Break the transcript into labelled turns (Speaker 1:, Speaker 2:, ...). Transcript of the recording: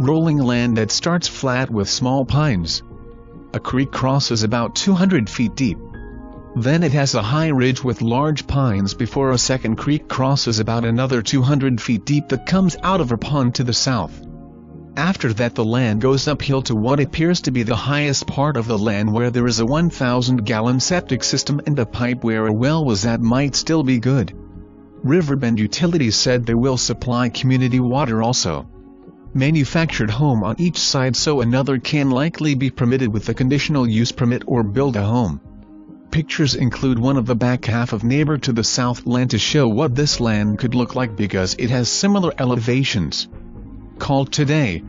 Speaker 1: rolling land that starts flat with small pines. A creek crosses about 200 feet deep. Then it has a high ridge with large pines before a second creek crosses about another 200 feet deep that comes out of a pond to the south. After that the land goes uphill to what appears to be the highest part of the land where there is a 1,000 gallon septic system and a pipe where a well was that might still be good. Riverbend Utilities said they will supply community water also. Manufactured home on each side so another can likely be permitted with a conditional use permit or build a home. Pictures include one of the back half of neighbor to the south land to show what this land could look like because it has similar elevations. Call today